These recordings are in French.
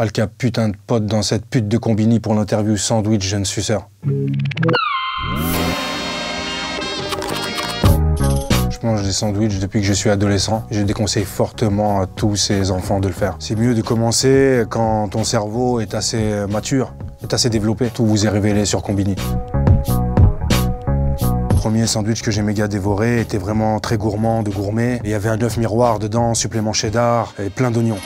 Alka putain de pote dans cette pute de combini pour l'interview sandwich jeune suceur. Je mange des sandwichs depuis que je suis adolescent. Je déconseille fortement à tous ces enfants de le faire. C'est mieux de commencer quand ton cerveau est assez mature, est assez développé. Tout vous est révélé sur Combini. Le premier sandwich que j'ai méga dévoré était vraiment très gourmand, de gourmet. Il y avait un œuf miroir dedans, supplément cheddar et plein d'oignons.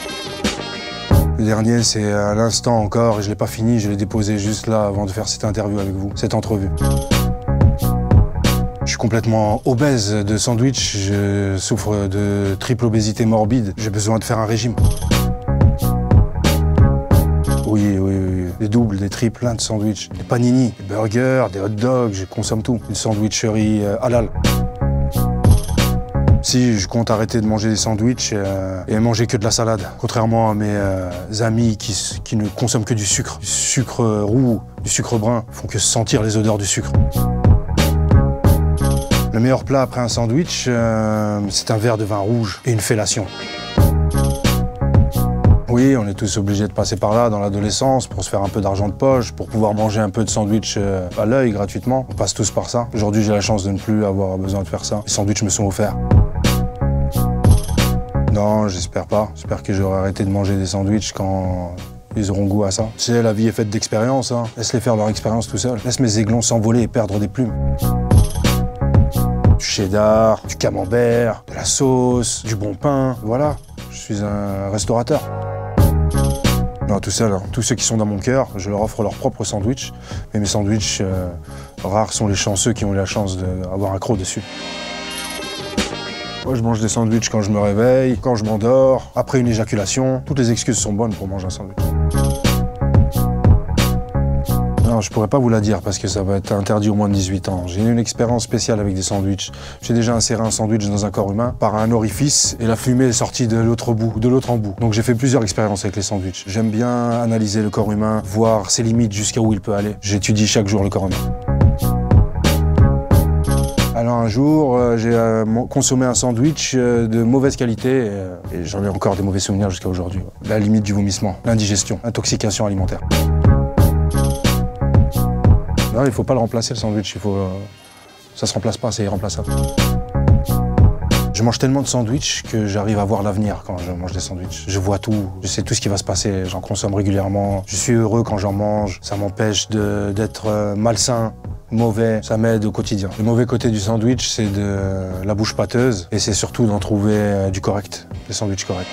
Le dernier, c'est à l'instant encore, et je l'ai pas fini, je l'ai déposé juste là avant de faire cette interview avec vous, cette entrevue. Je suis complètement obèse de sandwich, je souffre de triple obésité morbide, j'ai besoin de faire un régime. Oui, oui, oui, des doubles, des triples, plein de sandwichs, des panini, des burgers, des hot dogs, je consomme tout. Une sandwicherie euh, halal. Si je compte arrêter de manger des sandwichs euh, et manger que de la salade, contrairement à mes euh, amis qui, ne consomment que du sucre, du sucre roux, du sucre brun, font que sentir les odeurs du sucre. Le meilleur plat après un sandwich, euh, c'est un verre de vin rouge et une fellation. Oui, on est tous obligés de passer par là dans l'adolescence pour se faire un peu d'argent de poche, pour pouvoir manger un peu de sandwich euh, à l'œil gratuitement. On passe tous par ça. Aujourd'hui, j'ai la chance de ne plus avoir besoin de faire ça. Les sandwichs me sont offerts. Non, j'espère pas. J'espère que j'aurai arrêté de manger des sandwichs quand ils auront goût à ça. Tu sais, la vie est faite d'expériences. Hein. Laisse-les faire leur expérience tout seuls. Laisse mes aiglons s'envoler et perdre des plumes du cheddar, du camembert, de la sauce, du bon pain. Voilà, je suis un restaurateur. Non, tout seul. Hein. Tous ceux qui sont dans mon cœur, je leur offre leur propre sandwich. Mais mes sandwichs euh, rares sont les chanceux qui ont eu la chance d'avoir un croc dessus. Moi, je mange des sandwichs quand je me réveille, quand je m'endors, après une éjaculation. Toutes les excuses sont bonnes pour manger un sandwich. Non, je pourrais pas vous la dire parce que ça va être interdit au moins de 18 ans. J'ai eu une expérience spéciale avec des sandwichs. J'ai déjà inséré un sandwich dans un corps humain par un orifice et la fumée est sortie de l'autre bout, de l'autre en bout. Donc j'ai fait plusieurs expériences avec les sandwichs. J'aime bien analyser le corps humain, voir ses limites jusqu'à où il peut aller. J'étudie chaque jour le corps humain. Alors un jour, euh, j'ai euh, consommé un sandwich euh, de mauvaise qualité et j'en ai encore des mauvais souvenirs jusqu'à aujourd'hui. La limite du vomissement, l'indigestion, intoxication alimentaire. Non, il faut pas le remplacer le sandwich, il faut... Ça se remplace pas, c'est irremplaçable. Je mange tellement de sandwichs que j'arrive à voir l'avenir quand je mange des sandwichs. Je vois tout, je sais tout ce qui va se passer, j'en consomme régulièrement. Je suis heureux quand j'en mange, ça m'empêche d'être malsain, mauvais, ça m'aide au quotidien. Le mauvais côté du sandwich, c'est de la bouche pâteuse et c'est surtout d'en trouver euh, du correct, des sandwichs corrects.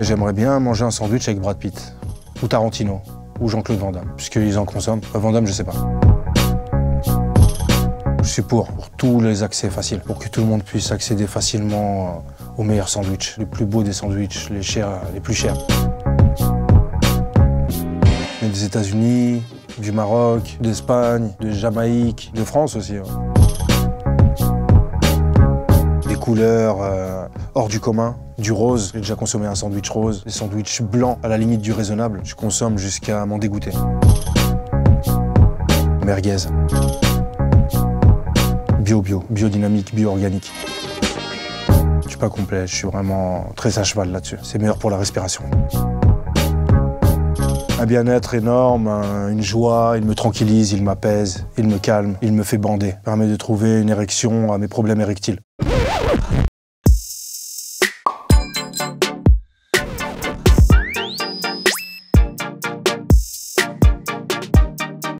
J'aimerais bien manger un sandwich avec Brad Pitt ou Tarantino ou Jean-Claude Van Damme, puisqu'ils en consomment. Euh, Van Damme, je sais pas. Je suis pour, tous les accès faciles, pour que tout le monde puisse accéder facilement euh, aux meilleurs sandwichs, les plus beaux des sandwichs, les chers, les plus chers. Mais des États-Unis, du Maroc, d'Espagne, de Jamaïque, de France aussi. Hein. Des couleurs euh, hors du commun, du rose. J'ai déjà consommé un sandwich rose, des sandwichs blancs à la limite du raisonnable. Je consomme jusqu'à m'en dégoûter. Merguez. Bio-bio, biodynamique, bio-organique. Je suis pas complet, je suis vraiment très à cheval là-dessus. C'est meilleur pour la respiration. Un bien-être énorme, une joie, il me tranquillise, il m'apaise, il me calme, il me fait bander. Permet de trouver une érection à mes problèmes érectiles.